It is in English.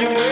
do